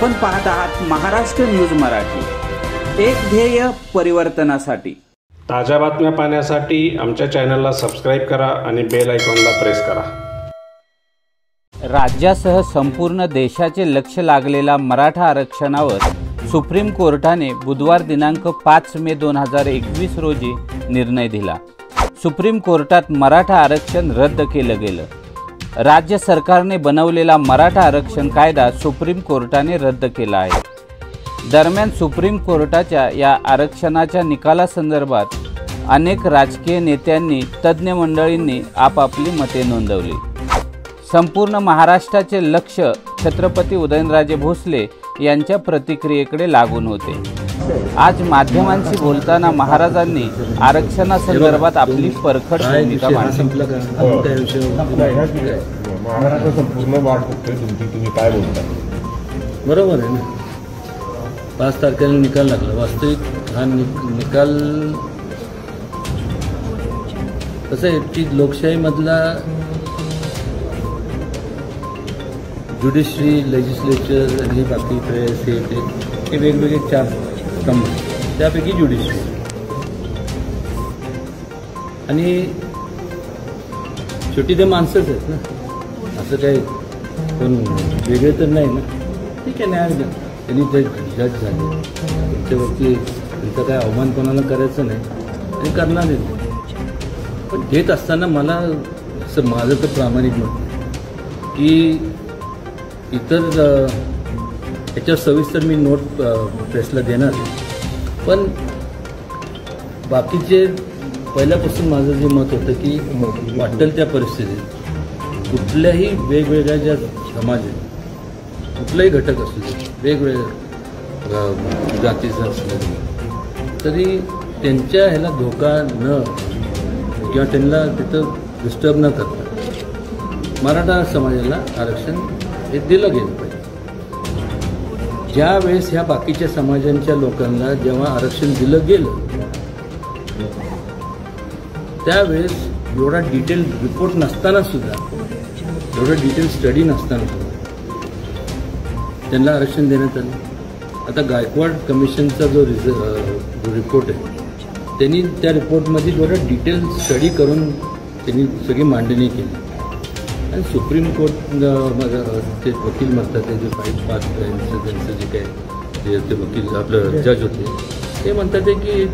आपण पाहत आहात महाराष्ट्र न्यूज मराठी. एक ध्येय परिवर्तनासाठी. ताज्या बातम्या पाहण्यासाठी आमच्या चॅनलला सबस्क्राईब करा आणि बेल आयकॉनला प्रेस करा. राज्यासह संपूर्ण देशाचे लक्ष लागलेला मराठा आरक्षणावर सुप्रीम कोर्टाने बुधवार दिनांक पाच मे दोन हजार एकवीस रोजी निर्णय दिला. सुप्रीम कोर्टात मराठा आरक्षण रद्द केलं गेलं. राज्य सरकारने बनवलेला मराठा आरक्षण कायदा सुप्रीम कोर्टाने रद्द केला आहे. दरम्यान सुप्रीम कोर्टाच्या या आरक्षणाच्या निकालासंदर्भात अनेक राजकीय नेत्यांनी तज्ज्ञ मंडळींनी आपापली मते नोंदवली. संपूर्ण महाराष्ट्राचे लक्ष छत्रपती उदयनराजे भोसले यांच्या प्रतिक्रियेकडे लागून होते. आज माध्यमांशी बोलताना महाराजांनी आरक्षणासंदर्भात आपली परखड भूमिका मांडली. संपला का? आपण त्या विषयावर महाराष्ट्र संपूर्ण वाट बघतोय तुमची तुम्ही काय बोलता? बरोबर आहे ना. पाच तारखेला निकाल लागला. वास्तविक हा नि निकाल कसं आहे की लोकशाहीमधला ज्युडिशरी लेजिस्लेचर आणि बाकी प्रेस हे ते हे वेगवेगळे चार स्तंभ त्यापैकी ज्युडिशियल आणि शेवटी ते माणसंच आहेत ना. असं काही पण वेगळे तर नाही ना. ठीक आहे न्याय त्यांनी ते जज झाले. त्यांच्यावरती त्यांचा काय अवमान कोणाला करायचं नाही. आणि करणार नाही पण घेत असताना मला असं माझं तर प्रामाणिक मत की इतर त्याच्यावर सविस्तर मी नोट प्रेसला देणार आहे. पण बाकीचे पहिल्यापासून माझं जे मत होतं की वाटेल त्या परिस्थितीत कुठल्याही वेगवेगळ्या ज्या समाज आहेत कुठलाही घटक असू दे वेगवेगळ्या जातीचं जातीचा असू तरी त्यांच्या ह्याला धोका न किंवा त्यांना तिथं डिस्टर्ब न करता मराठा समाजाला आरक्षण हे दिलं गेलं पाहिजे ज्या वेळेस ह्या बाकीच्या समाजांच्या लोकांना जेव्हा आरक्षण दिलं गेलं त्यावेळेस एवढा डिटेल रिपोर्ट नसताना सुद्धा एवढं डिटेल स्टडी नसताना सुद्धा त्यांना आरक्षण देण्यात आलं. आता गायकवाड कमिशनचा जो रिझ जो रिपोर्ट आहे त्यांनी त्या रिपोर्टमध्ये थोडं डिटेल स्टडी करून त्यांनी सगळी मांडणी केली. आणि सुप्रीम कोर्ट ते वकील म्हणतात ते जे फाईव्ह पाच यांचं त्यांचं जे काय ते ते वकील आपलं जज होते ते म्हणतात ते की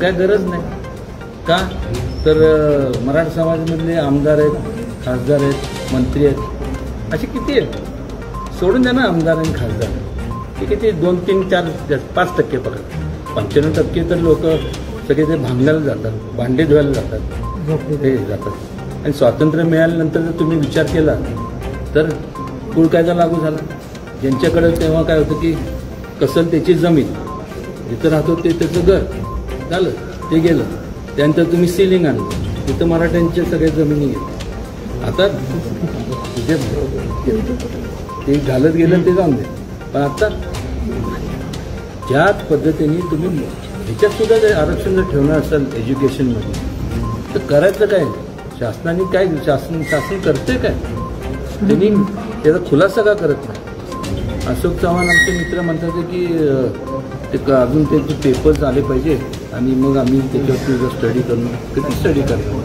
काय गरज नाही. का? तर मराठा समाजामधले आमदार आहेत खासदार आहेत मंत्री आहेत असे किती आहेत? सोडून द्या ना आमदार आणि खासदार. ते किती दोन तीन चार पाच टक्के पकड पंच्याण्णव टक्के तर लोक सगळे ते भांगण्याला जातात भांडे धुवायला जातात. ते जातात. आणि स्वातंत्र्य मिळाल्यानंतर जर तुम्ही विचार केला तर कुळ कायदा लागू झाला. ज्यांच्याकडे तेव्हा काय होतं की कसल त्याची जमीन जिथं राहतो ते त्याचं घर झालं ते गेलं. त्यानंतर तुम्ही सिलिंग आणलं. तिथं मराठ्यांच्या सगळ्या जमिनी गेल्या. आता ते घालत गेलं ते जाऊन दे. पण आता ज्या पद्धतीने तुम्ही ह्याच्यात सुद्धा जर आरक्षण जर ठेवणार असाल एज्युकेशनमध्ये तर करायचं काय? शासनाने काय शासन शासन करते काय? त्यांनी त्याचा खुलासा का करत नाही? अशोक चव्हाण आमचे मित्र म्हणतात की ते अजून त्यांचे पेपर्स आले पाहिजे आणि मग आम्ही त्याच्यावरती जर स्टडी करणं किती स्टडी करतो